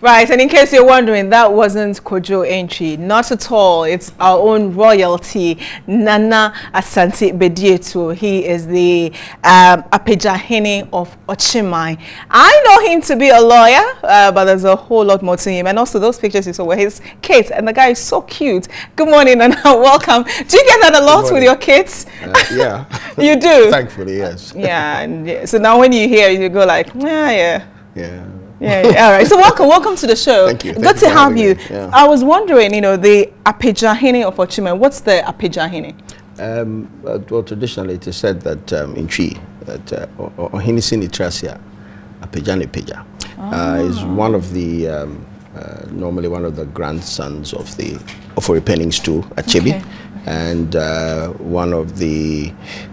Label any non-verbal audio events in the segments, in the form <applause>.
Right, and in case you're wondering, that wasn't Kojo Antwi. Not at all. It's our own royalty, Nana Asante Bediatuo. He is the um, Apejahene of Okyeman. I know him to be a lawyer, uh, but there's a whole lot more to him. And also those pictures you saw were his kids, and the guy is so cute. Good morning, and <laughs> welcome. Do you get that a lot with your kids? Uh, yeah. <laughs> you do? <laughs> Thankfully, yes. Yeah, and yeah. So now when you hear, you go like, yeah, yeah. Yeah. Yeah, yeah, all right. So welcome, welcome to the show. Thank you. Good Thank to you for have you. Yeah. I was wondering, you know, the Apejahene of Okyeman. What's the Apejahene? Um, well, traditionally it is said that um, in Chi, that uh, Ohinisi Nitrasia, Apejane Peja, uh, is Ah. one of the, um, uh, normally one of the grandsons of the Ofori Panin Stool at Kyebi. Okay. And uh, one of the,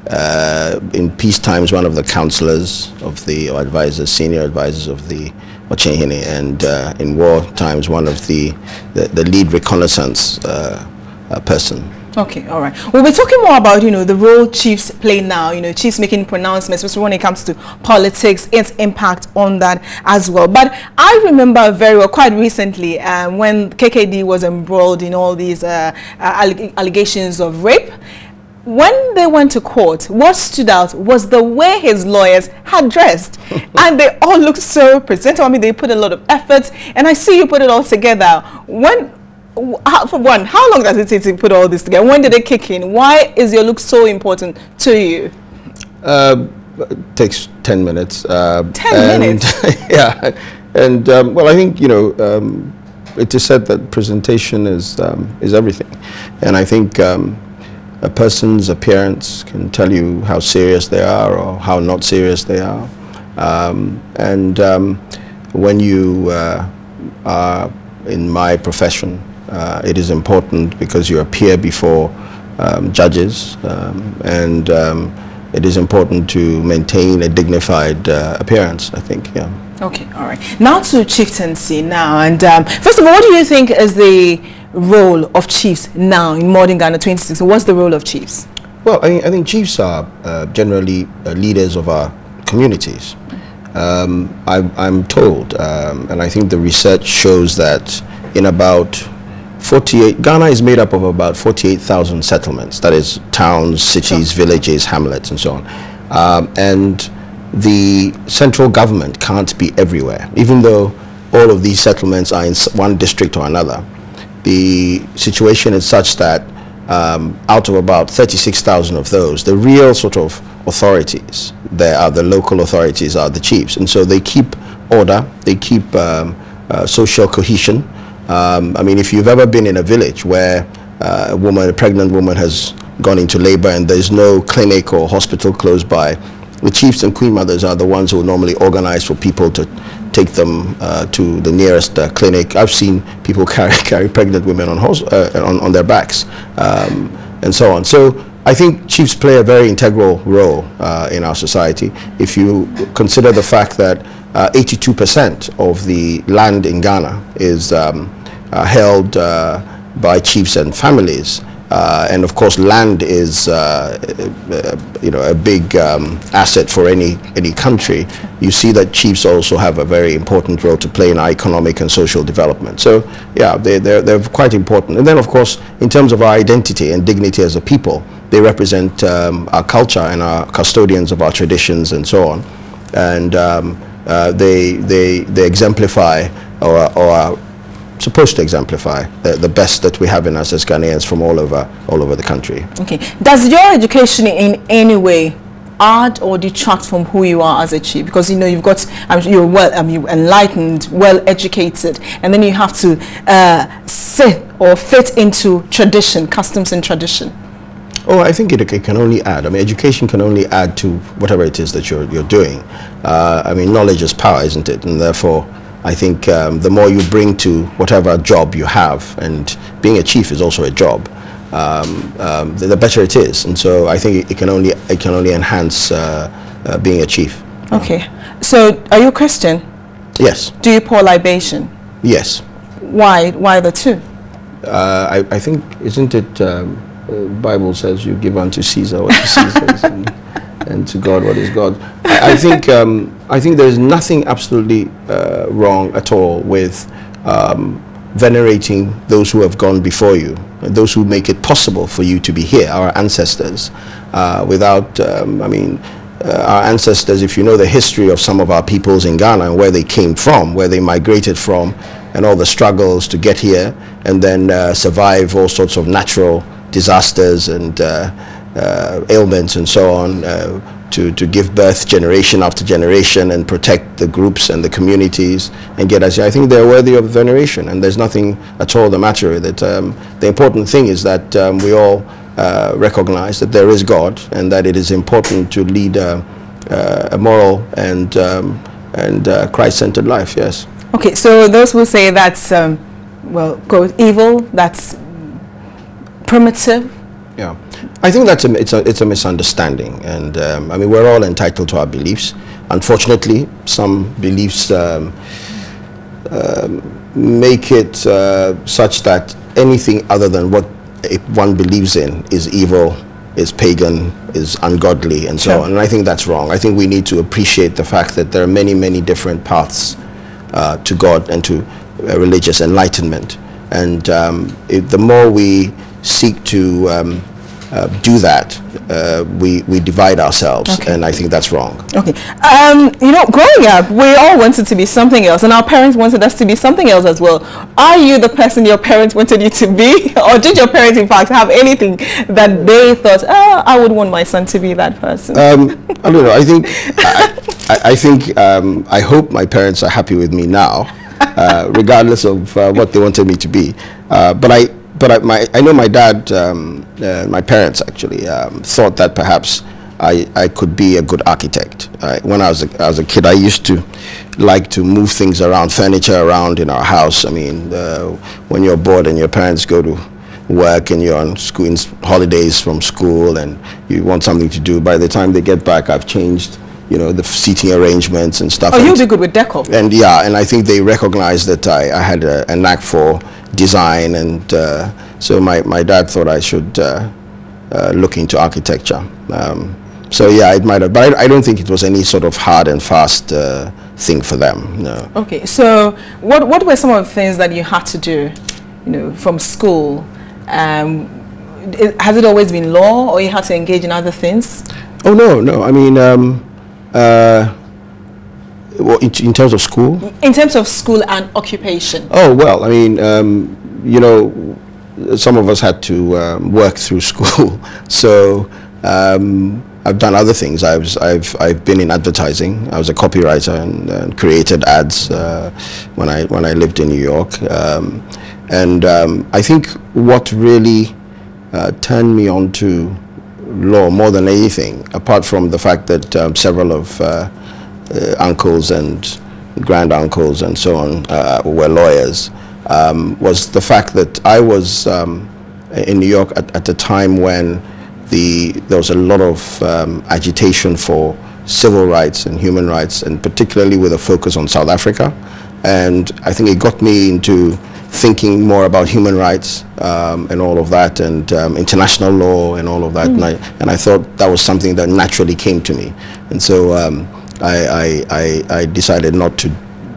uh, in peace times, one of the counselors of the, or advisors, senior advisors of the Okyenhene, and uh, in war times, one of the, the, the lead reconnaissance uh, uh, person. Okay, all right. We'll be talking more about, you know, the role chiefs play now, you know, chiefs making pronouncements, especially when it comes to politics, its impact on that as well. But I remember very well, quite recently, um, when KKD was embroiled in all these uh, uh, alleg- allegations of rape, when they went to court, what stood out was the way his lawyers had dressed. <laughs> and they all looked so presentable. I mean, they put a lot of effort, and I see you put it all together. When, how, for one, how long does it take to put all this together? When did it kick in? Why is your look so important to you? Uh, it takes 10 minutes. Uh, 10 and- minutes? <laughs> yeah. And, um, well, I think, you know, um, it is said that presentation is, um, is everything. And I think um, a person's appearance can tell you how serious they are or how not serious they are. Um, and um, when you uh, are in my profession, uh, it is important because you appear before um, judges um, and um, it is important to maintain a dignified uh, appearance, I think, yeah. Okay, all right. Now to chieftaincy now. And um, first of all, what do you think is the role of chiefs now in modern Ghana 2016? What's the role of chiefs? Well, I, I think chiefs are uh, generally uh, leaders of our communities. Um, I, I'm told, um, and I think the research shows that in about 48, Ghana is made up of about 48,000 settlements, that is towns, cities, villages, hamlets, and so on. Um, and the central government can't be everywhere, even though all of these settlements are in one district or another the situation is such that um, out of about 36,000 of those, the real sort of authorities, there are the local authorities, are the chiefs. And so they keep order, they keep um, uh, social cohesion. Um, I mean, if you've ever been in a village where uh, a woman, a pregnant woman has gone into labor and there's no clinic or hospital close by, the chiefs and queen mothers are the ones who normally organize for people to take them uh, to the nearest uh, clinic. I've seen people <laughs> carry, carry pregnant women on, horse, uh, on, on their backs um, and so on. So I think chiefs play a very integral role uh, in our society. If you consider the fact that 82% of the land in Ghana is um, uh, held uh, by chiefs and families, uh, and of course, land is, uh, uh, you know, a big um, asset for any any country. You see that chiefs also have a very important role to play in our economic and social development. So, yeah, they they're, they're quite important. And then, of course, in terms of our identity and dignity as a people, they represent um, our culture and our custodians of our traditions and so on. And um, uh, they they they exemplify or or supposed to exemplify the, the best that we have in us as Ghanaians from all over all over the country. Okay. Does your education in any way add or detract from who you are as a chief? Because you know you've got um, you're well um, you enlightened, well educated, and then you have to uh, sit or fit into tradition, customs and tradition. Oh, I think it, it can only add. I mean, education can only add to whatever it is that you're you're doing. Uh, I mean, knowledge is power, isn't it? And therefore, I think um, the more you bring to whatever job you have, and being a chief is also a job, um, um, the, the better it is. And so, I think it, it can only it can only enhance uh, uh, being a chief. Okay. So, are you a Christian? Yes, Do you pour libation? yes. Why? Why the two? Uh, I, I think isn't it? Um, uh, Bible says you give unto Caesar what is Caesar's. <laughs> and, to God what is God. I, I think <laughs> um, I think there's nothing absolutely uh, wrong at all with um, venerating those who have gone before you, those who make it possible for you to be here, our ancestors. Uh, without, um, I mean, uh, our ancestors, if you know the history of some of our peoples in Ghana and where they came from, where they migrated from, and all the struggles to get here and then uh, survive all sorts of natural disasters and uh, ailments and so on uh, to, to give birth generation after generation and protect the groups and the communities and get us. I think they're worthy of veneration and there's nothing at all the matter with it. Um, the important thing is that um, we all uh, recognize that there is God and that it is important to lead a, uh, a moral and, um, and uh, Christ-centered life, yes. Okay, so those who say that's, um, well, evil, that's primitive, I think that's a it's a it's a misunderstanding, and um, I mean we're all entitled to our beliefs. Unfortunately, some beliefs um, uh, make it uh, such that anything other than what one believes in is evil, is pagan, is ungodly, and so sure. on. And I think that's wrong. I think we need to appreciate the fact that there are many many different paths uh, to God and to uh, religious enlightenment, and um, it, the more we seek to um, uh, do that, uh, we, we divide ourselves, okay. and I think that's wrong. Okay. Um, you know, growing up, we all wanted to be something else, and our parents wanted us to be something else as well. Are you the person your parents wanted you to be? <laughs> or did your parents, in fact, have anything that they thought, oh, I would want my son to be that person? Um, I don't know. I think, <laughs> I, I, I think, um, I hope my parents are happy with me now, uh, regardless of uh, what they wanted me to be. Uh, but I, but I, my, I know my dad, um, uh, my parents actually, um, thought that perhaps I, I could be a good architect. when I was, a, I was a kid, I used to like to move things around, furniture around in our house. I mean, uh, when you're bored and your parents go to work and you're on school in holidays from school and you want something to do, by the time they get back, I've changed you know, the seating arrangements and stuff. Oh, you'll be good with decor. And yeah, and I think they recognized that I, I had a, a knack for design, and uh, so my, my dad thought I should uh, uh, look into architecture. Um, so yeah, it might have, but I, I, don't think it was any sort of hard and fast uh, thing for them. No. Okay, so what what were some of the things that you had to do, you know, from school? Um, it, has it always been law, or you had to engage in other things? Oh no, no. I mean. Um, uh, well, in, in, terms of school? In terms of school and occupation. Oh, well, I mean, um, you know, some of us had to um, work through <laughs> school. so um, I've done other things. I was, I've, I've been in advertising. I was a copywriter and, and created ads uh, when, I, when I lived in New York. Um, and um, I think what really uh, turned me on to law more than anything, apart from the fact that um, several of uh, uh, uncles and grand uncles and so on uh, were lawyers um, was the fact that I was um, in New York at, at the time when the, there was a lot of um, agitation for civil rights and human rights, and particularly with a focus on South Africa. And I think it got me into thinking more about human rights um, and all of that, and um, international law and all of that. Mm. And, I, and I thought that was something that naturally came to me. And so um, I, I, I, decided not to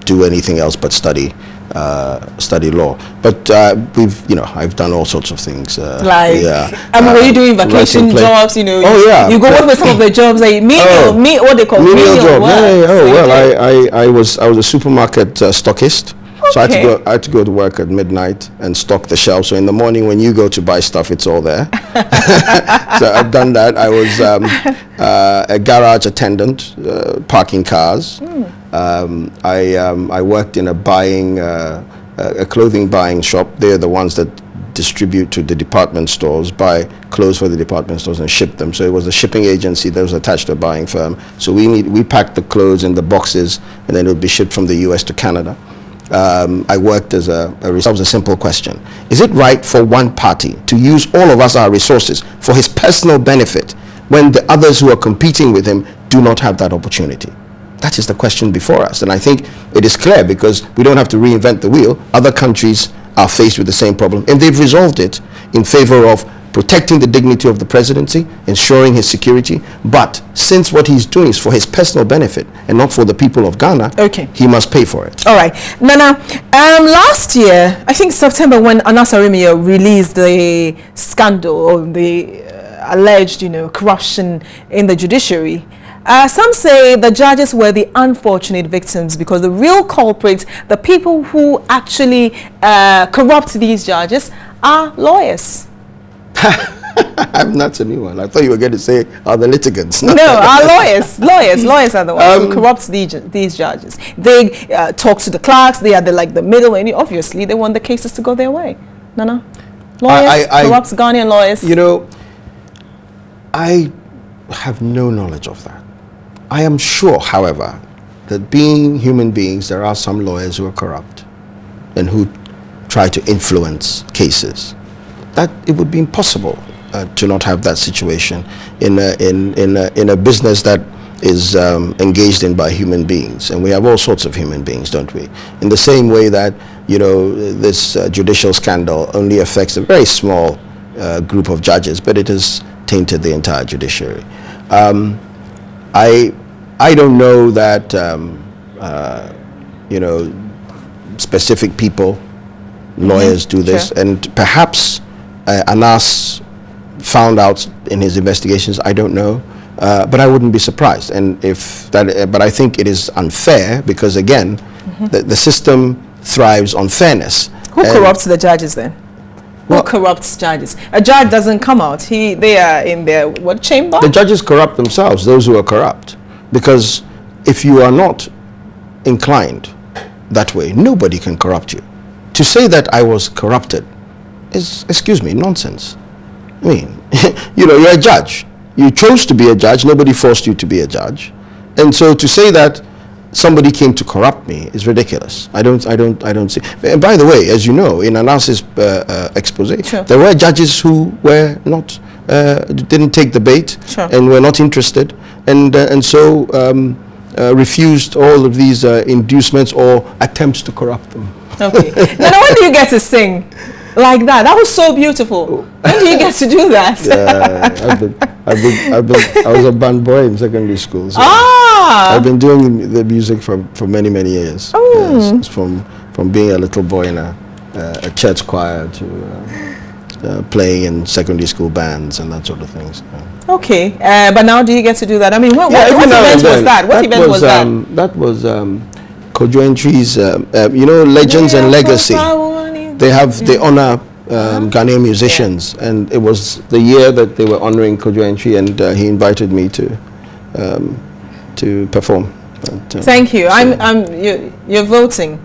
do anything else but study uh, study law. But uh, we've, you know, I've done all sorts of things. Uh, like, yeah. I mean, were you doing vacation jobs? You know, oh yeah. You go work with some of the jobs, like me, oh, me, what they call menial job. Yeah, yeah, oh well, I, I, I was I was a supermarket uh, stockist. So I had to go. I had to go to work at midnight and stock the shelves. So in the morning, when you go to buy stuff, it's all there. <laughs> so I've done that. I was um, uh, a garage attendant, uh, parking cars. Mm. Um, I um, I worked in a buying uh, a clothing buying shop. They're the ones that distribute to the department stores, buy clothes for the department stores and ship them. So it was a shipping agency that was attached to a buying firm. So we need we packed the clothes in the boxes and then it would be shipped from the U.S. to Canada um, I worked as a, a resolves a simple question. Is it right for one party to use all of us, our resources, for his personal benefit when the others who are competing with him do not have that opportunity? That is the question before us. And I think it is clear because we don't have to reinvent the wheel. Other countries are faced with the same problem and they've resolved it in favor of protecting the dignity of the presidency, ensuring his security. But since what he's doing is for his personal benefit and not for the people of Ghana, Okay. he must pay for it. All right. Nana, um, last year, I think September, when Anas Aremeyaw released the scandal or the uh, alleged, you know, corruption in the judiciary, uh, some say the judges were the unfortunate victims because the real culprits, the people who actually uh, corrupt these judges, are lawyers. I'm not a new one. I thought you were going to say, are the litigants? no, <laughs> our lawyers, lawyers, lawyers are the ones Um, who corrupt these, these judges. They uh, talk to the clerks. They are the like the middle, and obviously they want the cases to go their way. No, no, lawyers I- I- corrupt Ghanaian lawyers. You know, I have no knowledge of that. I am sure, however, that being human beings, there are some lawyers who are corrupt and who try to influence cases. That it would be impossible uh, to not have that situation in a, in, in a, in a business that is um, engaged in by human beings. And we have all sorts of human beings, don't we? In the same way that, you know, this uh, judicial scandal only affects a very small uh, group of judges, but it has tainted the entire judiciary. Um, I, I don't know that, um, uh, you know, specific people, lawyers do this, sure. and perhaps uh, Anas found out in his investigations. I don't know, uh, but I wouldn't be surprised. And if that, uh, but I think it is unfair because again, the, the system thrives on fairness. who And- corrupts the judges then? Well- who corrupts judges? A judge doesn't come out. He, they are in their what chamber? The judges corrupt themselves, those who are corrupt. Because if you are not inclined that way, nobody can corrupt you. To say that I was corrupted is, excuse me, nonsense. I mean, <laughs> you know, you're a judge. You chose to be a judge, nobody forced you to be a judge. And so to say that somebody came to corrupt me is ridiculous. I don't, I don't, I don't see. And by the way, as you know, in Anas's uh, uh, expose, Sure. there were judges who were not, uh, didn't take the bait Sure. and were not interested, and uh, and so um, uh, refused all of these uh, inducements or attempts to corrupt them. Okay. now, when do you get to sing <laughs> like that? That was so beautiful. When do you get to do that? Uh, I've been, I've been, I've been, I was a band boy in secondary school. So ah. I've been doing the music for, for many, many years. Oh. Yes, from, from being a little boy in a, uh, a church choir to uh, uh, playing in secondary school bands and that sort of things. Yeah. Okay, uh, but now do you get to do that? I mean, what, what, what event was that? What event was, that? um, that? was um, Kojo um, uh, you know, Legends and Legacy. They have, they honor um, Ghanaian musicians, and it was the year that they were honoring Kojo and uh, he invited me to um, to perform. But, uh, Thank you. so I'm, I'm, you, you're voting.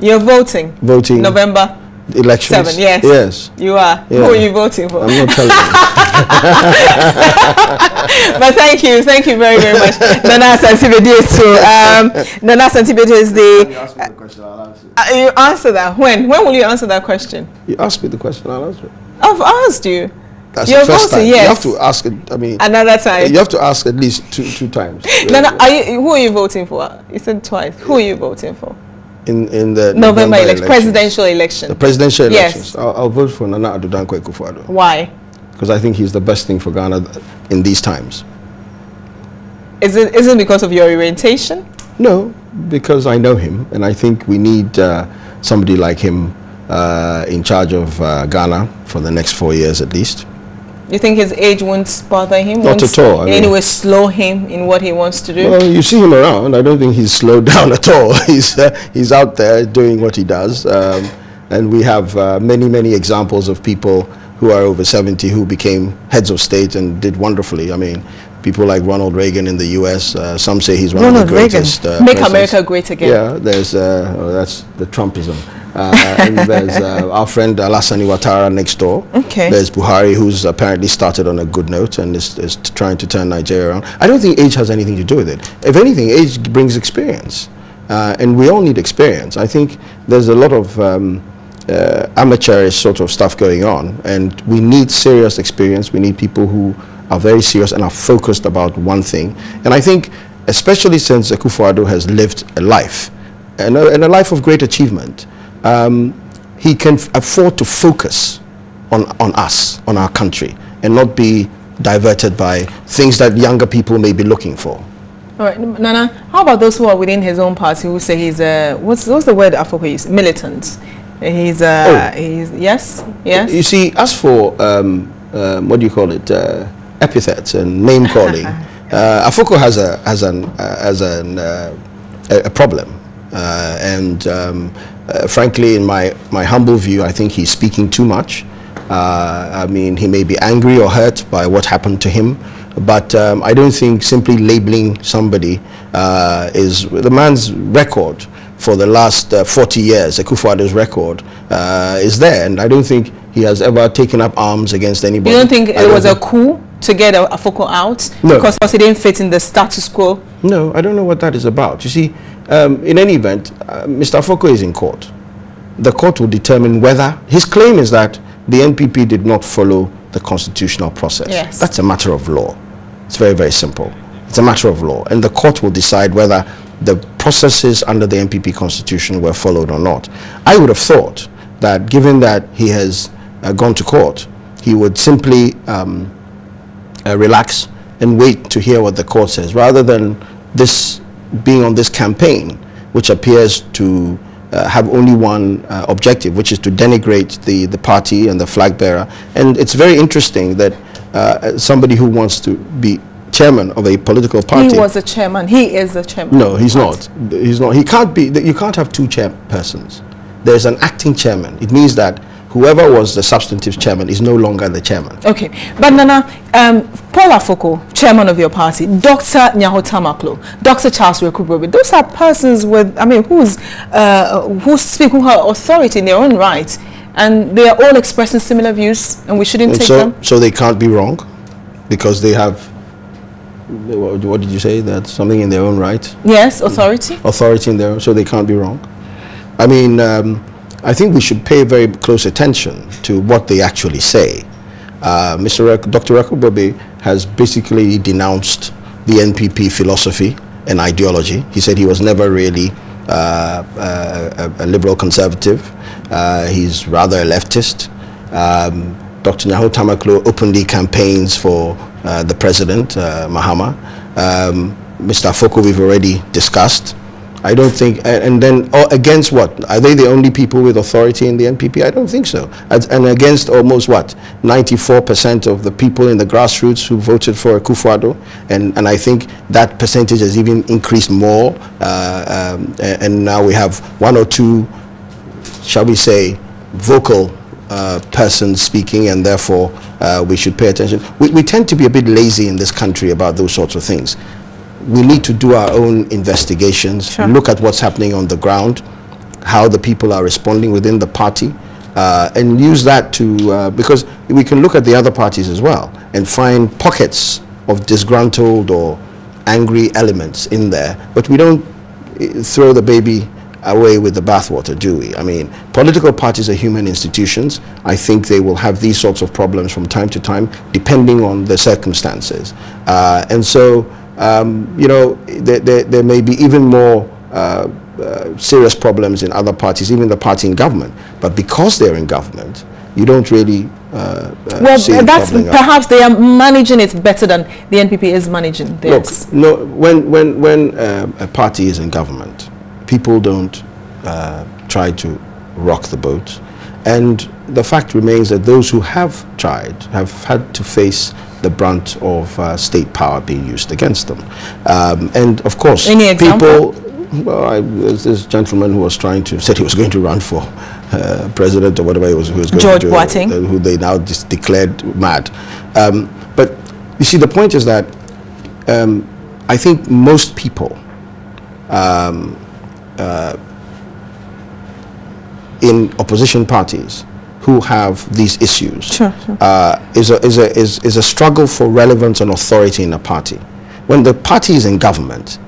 You're voting. voting November elections. 7, yes. Yes. You are. Who are you voting for? I'm not telling you. <laughs> but thank you, thank you very, very much. Nana Santibedi is so, um, Nana Santibedi is the, uh, you answer that. When? When will you answer that question? You ask me the question, I'll answer it. I've asked you. That's You're the first voting, time. You have to ask it. I mean, Another time. you have to ask at least two two times. Nana, are you, who are you voting for? You said twice. Who are you voting for? In in the November, election, elections. presidential election. The presidential Yes. elections. I'll, I'll vote for Nana Addo Dankwa Akufo-Addo Why? because I think he's the best thing for Ghana in these times. Is it is it because of your orientation? No, because I know him, and I think we need uh, somebody like him uh, in charge of uh, Ghana for the next four years at least. You think his age won't bother him? Not won't at all, I In any mean- way, slow him in what he wants to do. Well, you see him around. I don't think he's slowed <laughs> down at all. he's uh, he's out there doing what he does, um, and we have uh, many many examples of people who are over 70 who became heads of state and did wonderfully. I mean, people like Ronald Reagan in the U.S. Uh, some say he's one Ronald of the greatest. Uh, make presidents. America great again. Yeah, there's uh, oh, that's the Trumpism. Uh, and there's uh, our friend Alassane Ouattara next door. Okay. There's Buhari, who's apparently started on a good note and is, is trying to turn Nigeria around. I don't think age has anything to do with it. If anything, age brings experience, uh, and we all need experience. I think there's a lot of um, uh, amateurish sort of stuff going on, and we need serious experience. We need people who are very serious and are focused about one thing. And I think, especially since Akufo-Addo has lived a life, and a, and a life of great achievement, um, he can f- afford to focus on, on us, on our country, and not be diverted by things that younger people may be looking for. All right, Nana, how about those who are within his own party who say he's a, what's, what's the word Afoko use? Militant. He's a, oh. he's, yes, yes. You see, as for, um, um, what do you call it, uh, epithets and name <laughs> calling, uh, Afoko has a, has an, uh, has an, uh, a, a, problem. Uh, and um, uh, frankly, in my, my humble view, I think he's speaking too much. I mean, he may be angry or hurt by what happened to him. But um, I don't think simply labeling somebody uh, is the man's record for the last uh, 40 years, Akufo-Addo's record, uh, is there. And I don't think he has ever taken up arms against anybody. You don't think it was think a coup to get a, Afoko out? No. Because he didn't fit in the status quo? No, I don't know what that is about. You see, um, in any event, uh, Mr. Afoko is in court. The court will determine whether, his claim is that the NPP did not follow the constitutional process. Yes. That's a matter of law. It's very, very simple. It's a matter of law. And the court will decide whether the processes under the NPP constitution were followed or not. I would have thought that given that he has uh, gone to court, he would simply um, uh, relax and wait to hear what the court says, rather than this being on this campaign, which appears to uh, have only one uh, objective, which is to denigrate the, the party and the flag bearer. And it's very interesting that uh, somebody who wants to be chairman of a political party. He was a chairman. He is a chairman. No, he's not. He's not. He can't be. You can't have two chairpersons. There's an acting chairman. It means that whoever was the substantive chairman is no longer the chairman. Okay. But Nana, um, Paul Afoko, chairman of your party, Dr. Nyaho Tamakloe, Dr. Charles Wereko-Brobby, those are persons with, I mean, who's, uh, who speak, who have authority in their own right and they are all expressing similar views and we shouldn't and take so, them. So they can't be wrong because they have, what did you say, that something in their own right? Yes, authority. Authority in their own, so they can't be wrong. I mean, um, I think we should pay very close attention to what they actually say. Uh, Mr. Dr. Wereko-Brobby has basically denounced the NPP philosophy and ideology. He said he was never really uh, uh, a, liberal conservative. Uh, he's rather a leftist. Um, Dr. Nyaho Tamakloe openly campaigns for uh, the president, uh, Mahama. Um, Mr. Afoko, we've already discussed. I don't think, and then against what? Are they the only people with authority in the NPP? I don't think so. And against almost what? 94% of the people in the grassroots who voted for Akufo-Addo. And, and I think that percentage has even increased more. Uh, um, and now we have one or two, shall we say, vocal uh, persons speaking, and therefore uh, we should pay attention. We, we tend to be a bit lazy in this country about those sorts of things we need to do our own investigations, sure. look at what's happening on the ground, how the people are responding within the party, uh, and use that to, uh, because we can look at the other parties as well and find pockets of disgruntled or angry elements in there, but we don't eh, throw the baby away with the bathwater, do we? I mean, political parties are human institutions. I think they will have these sorts of problems from time to time, depending on the circumstances. Uh, and so um, you know, there, there, there, may be even more uh, uh, serious problems in other parties, even the party in government. But because they're in government, you don't really uh, uh well, that's perhaps they are managing it better than the NPP is managing this. Look, no, when when when uh, a party is in government, people don't uh, try to rock the boat, and the fact remains that those who have tried have had to face the brunt of uh, state power being used against them. Um, and of course, people, well, I, there's this gentleman who was trying to, <laughs> said he was going to run for uh, president or whatever he was, who was going George to Boateng. Uh, who they now just declared mad. Um, but you see, the point is that um, I think most people um, uh, in opposition parties who have these issues sure, sure. Uh, is, a, is, a, is, is a struggle for relevance and authority in a party. When the party is in government,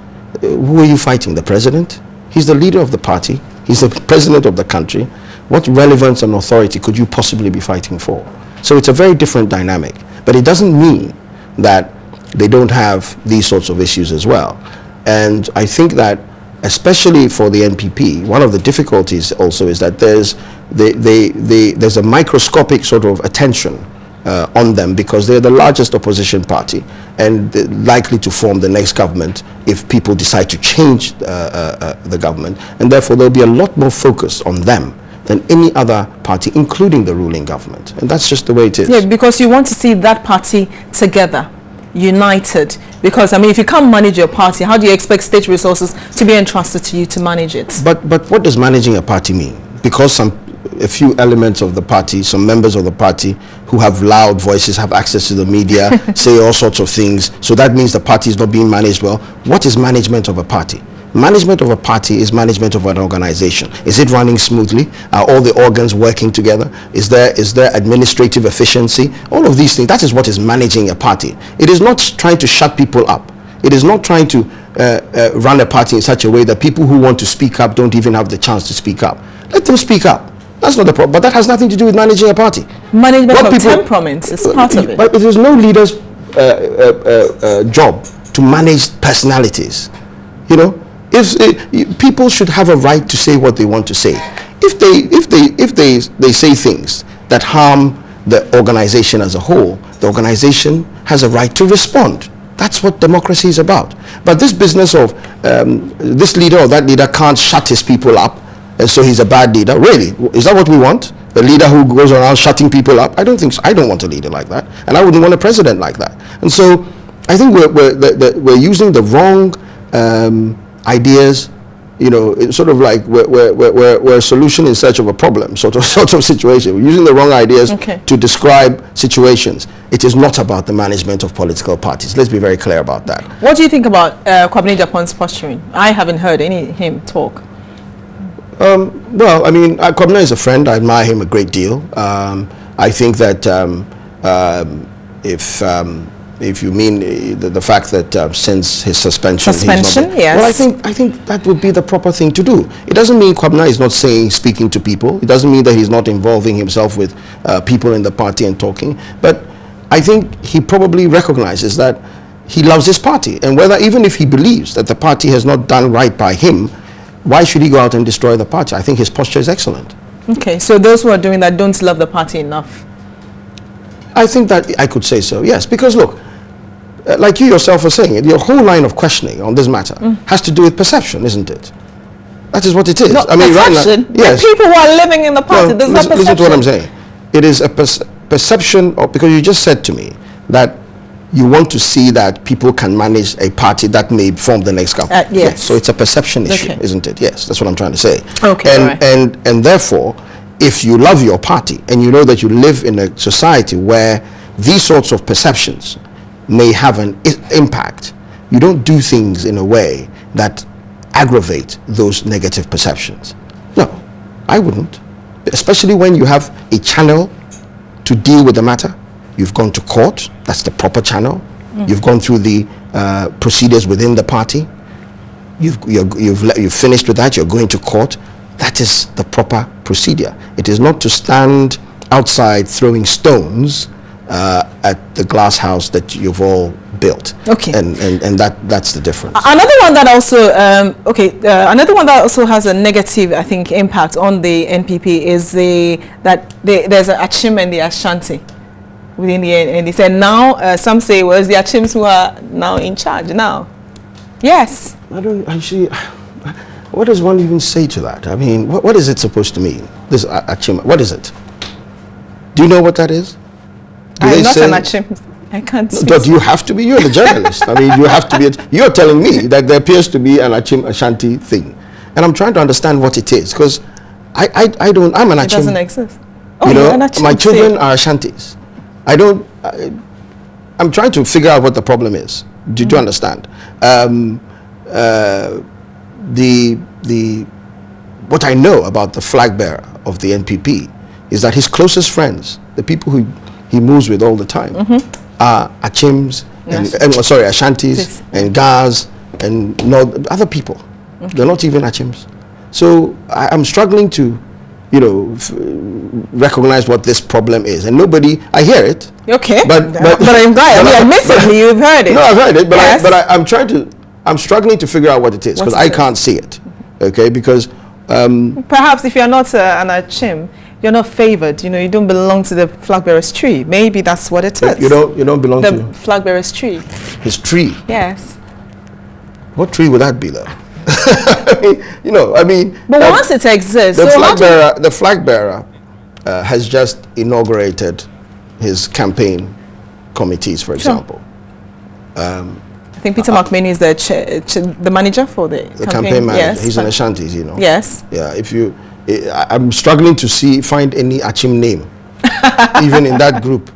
who are you fighting? The president? He's the leader of the party. He's the president of the country. What relevance and authority could you possibly be fighting for? So it's a very different dynamic. But it doesn't mean that they don't have these sorts of issues as well. And I think that especially for the NPP, one of the difficulties also is that there's, they, they, they, there's a microscopic sort of attention uh, on them because they're the largest opposition party and likely to form the next government if people decide to change uh, uh, uh, the government. And therefore, there'll be a lot more focus on them than any other party, including the ruling government. And that's just the way it is. Yeah, because you want to see that party together united because I mean if you can't manage your party how do you expect state resources to be entrusted to you to manage it but but what does managing a party mean because some a few elements of the party some members of the party who have loud voices have access to the media <laughs> say all sorts of things so that means the party is not being managed well what is management of a party Management of a party is management of an organization. Is it running smoothly? Are all the organs working together? Is there, is there administrative efficiency? All of these things, that is what is managing a party. It is not trying to shut people up. It is not trying to uh, uh, run a party in such a way that people who want to speak up don't even have the chance to speak up. Let them speak up. That's not the problem. But that has nothing to do with managing a party. Management what of people, temperaments is part of it. But it is no leader's uh, uh, uh, job to manage personalities. You know, if uh, people should have a right to say what they want to say if they if they if they they say things that harm the organization as a whole the organization has a right to respond that's what democracy is about but this business of um, this leader or that leader can't shut his people up and so he's a bad leader really is that what we want A leader who goes around shutting people up i don't think so. i don't want a leader like that and i wouldn't want a president like that and so i think we're we're, the, the, we're using the wrong um, ideas, you know, it's sort of like we're, we're, we're, we're a solution in search of a problem sort of, <laughs> sort of situation. We're using the wrong ideas okay. to describe situations. It is not about the management of political parties. Let's be very clear about that. What do you think about uh, Kwabena Agyapong's posturing? I haven't heard any him talk. Um, well, I mean, uh, is a friend. I admire him a great deal. Um, I think that um, um if um, if you mean uh, the, the, fact that uh, since his suspension, suspension, yes. Well, I think I think that would be the proper thing to do. It doesn't mean Kwabena is not saying, speaking to people. It doesn't mean that he's not involving himself with uh, people in the party and talking. But I think he probably recognizes that he loves his party, and whether even if he believes that the party has not done right by him, why should he go out and destroy the party? I think his posture is excellent. Okay, so those who are doing that don't love the party enough. I think that I could say so, yes. Because look, uh, like you yourself are saying, your whole line of questioning on this matter mm. has to do with perception, isn't it? That is what it is. Not I mean, perception. Right now, yes. people who are living in the party. No, listen, listen, to what I'm saying. It is a perception, of, because you just said to me that you want to see that people can manage a party that may form the next government. Uh, yes. yes. So it's a perception issue, okay. isn't it? Yes, that's what I'm trying to say. Okay. And right. and and therefore, if you love your party and you know that you live in a society where these sorts of perceptions may have an impact, you don't do things in a way that aggravate those negative perceptions. No, I wouldn't. Especially when you have a channel to deal with the matter. You've gone to court, that's the proper channel. Mm. You've gone through the uh, procedures within the party. You've, you've, you've finished with that, you're going to court. That is the proper procedure. It is not to stand outside throwing stones uh, at the glass house that you've all built. Okay. And, and, and that, that's the difference. Another one that also, um, okay, uh, another one that also has a negative, I think, impact on the NPP is the, that they, there's an Akyem and the Ashanti within the and they said now, uh, some say, well, it's the Akyems who are now in charge now. Yes. I don't actually, what does one even say to that? I mean, what, what is it supposed to mean? This Akyem, what is it? Do you know what that is? Do I'm not an Akyem. I can't no, But you have to be. You're the journalist. I mean, you have to be. You're telling me that there appears to be an Akyem Ashanti thing, and I'm trying to understand what it is because I, I, I don't. I'm an Akyem. It doesn't exist. Oh, you know, my children are Ashantis. I don't. I, am trying to figure out what the problem is. Do mm. you understand? Um, uh, the the what I know about the flag bearer of the NPP is that his closest friends, the people who he moves with all the time mm -hmm. are Akyems, yes. and, and, sorry, Ashantis, and Gars, and no, other people. Okay. They're not even Akyems. So I, am struggling to, you know, recognize what this problem is. And nobody, I hear it. Okay. But, <laughs> but, but I'm glad. I mean, admittedly, you've heard it. No, I've heard it, but, yes. I, but I, I'm trying to I'm struggling to figure out what it is because I can't see it. Okay, because um, Perhaps if you're not uh, an Akyem, you're not favored. You know, you don't belong to the flag bearer's tree. Maybe that's what it is. you don't you don't belong the to flag bearer's tree. his tree. Yes. What tree would that be, though? <laughs> I mean, you know, I mean, But uh, once it exists, the so flag bearer, the flag bearer, uh, has just inaugurated his campaign committees, for example. I think Peter Mac Manu is the cha- cha- the manager for the, The campaign, manager, Yes. he's in Ashantis, you know. yes. Yeah, if you, I, I'm struggling to see find any Akyem name, <laughs> even in that group.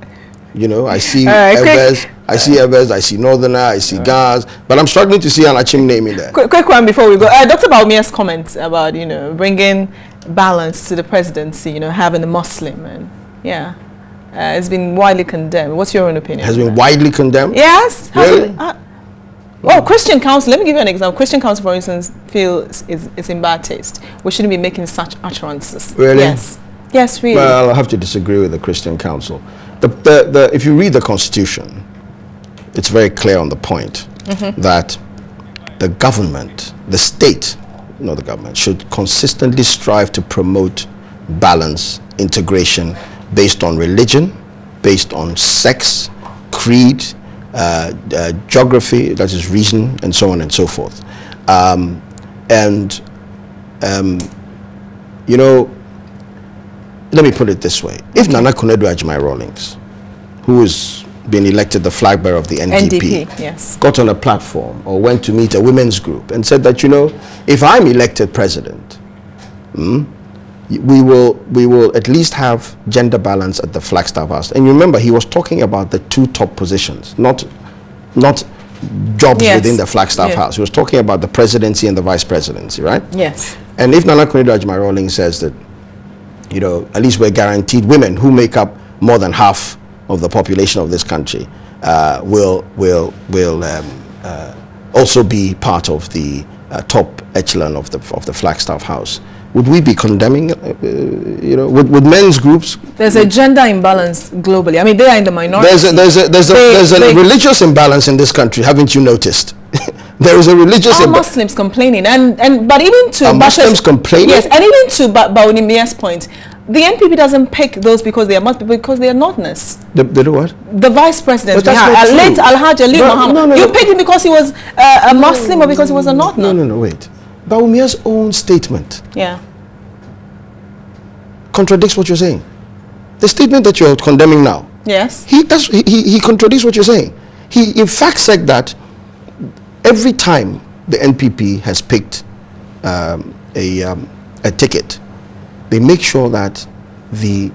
You know, I see All right, I see Evers, I see Northerner, I see Gaz, but I'm struggling to see an Akyem name in there. Quick, quick one before we go. Uh, Dr. Bawumia's comment about you know bringing balance to the presidency. You know, having a Muslim and yeah, uh, it's been widely condemned. What's your own opinion? Has been that? widely condemned. Yes. Really? it- uh, oh, Christian Council. Let me give you an example. Christian Council, for instance, feels is, is in bad taste. We shouldn't be making such utterances. Really? Yes. Yes, really. Well, I'll have to disagree with the Christian Council. The, the, the, if you read the Constitution, it's very clear on the point that the government, the state, not the government, should consistently strive to promote balance, integration based on religion, based on sex, creed, uh, uh, geography, that is reason, and so on and so forth. Um, and, um, you know, let me put it this way. If Nana Konadu Agyeman Rawlings, who has been elected the flag bearer of the NDP, NDP, yes. got on a platform or went to meet a women's group and said that, you know, if I'm elected president, hmm, we will we will at least have gender balance at the Flagstaff House. And you remember he was talking about the two top positions, not not jobs Yes. within the Flagstaff Yeah. House. He was talking about the presidency and the vice presidency, right? Yes. And if Nana Konadu Agyeman Rawlings says that, you know, at least we're guaranteed women who make up more than half of the population of this country uh, will will will um, uh, also be part of the uh, top echelon of the of the Flagstaff House. Would we be condemning, uh, uh, you know, would, would men's groups? There's a gender imbalance globally. I mean, they are in the minority. There's a, there's a, there's a, They- there's a they- religious imbalance in this country, haven't you noticed? <laughs> there is a religious Are imbalance. Muslims complaining, and and but even to Bashir's- Muslims complaining? Yes, and even to ba- Bawumia's point, the NPP doesn't pick those because they are Muslim, because they are notness. The, the what? The vice president, But late. Alhaj Ali No, Muhammad. no, no, you picked him because he was uh, a Muslim or because he was a not No, no, no, wait. Bawumia's own statement Yeah. contradicts what you're saying. The statement that you're condemning now, Yes. he, he, he he contradicts what you're saying. He in fact said that every time the NPP has picked um, a, um, a ticket, they make sure that the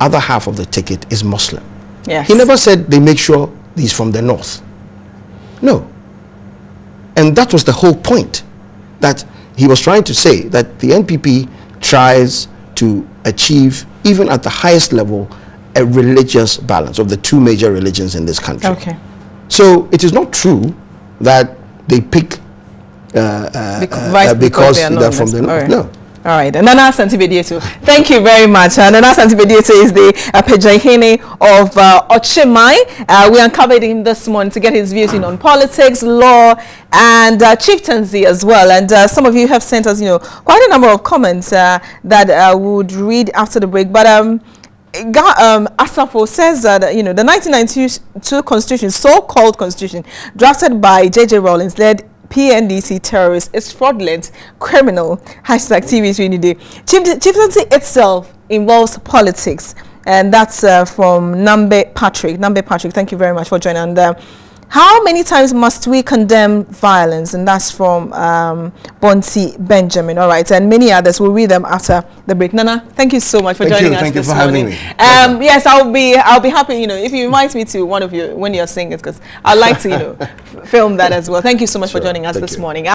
other half of the ticket is Muslim. Yes. He never said they make sure he's from the north. No. And that was the whole point. That he was trying to say that the NPP tries to achieve, even at the highest level, a religious balance of the two major religions in this country. Okay. So it is not true that they pick uh, uh, vice uh, because they are they're from the north. Right. No. All right, and Nana Asante Bediatuo. Thank you very much. Uh, Nana Asante Bediatuo is the uh, of uh, Okyeman. Uh, we uncovered him this morning to get his views in on politics, law, and uh, chieftaincy as well. And uh, some of you have sent us, you know, quite a number of comments uh, that uh, we would read after the break. But um, Ga- um, Asafo says that, uh, you know, the 1992 constitution, so-called constitution, drafted by J.J. Rawlings, led PNDC terrorist is fraudulent, criminal, hashtag TV Trinity. Chief, chieftaincy itself involves politics. And that's uh, from Nambe Patrick. Nambe Patrick, thank you very much for joining. And uh, how many times must we condemn violence? And that's from um, Bonsi Benjamin. All right, and many others. We'll read them after the break. Nana, thank you so much for Thank joining you. us Thank you this for having me. Um, yes, I'll be. I'll be happy. You know, if you invite me to one of you when you're singing, it, because I'd like to, you know, <laughs> film that as well. Thank you so much for joining us Thank this you. morning.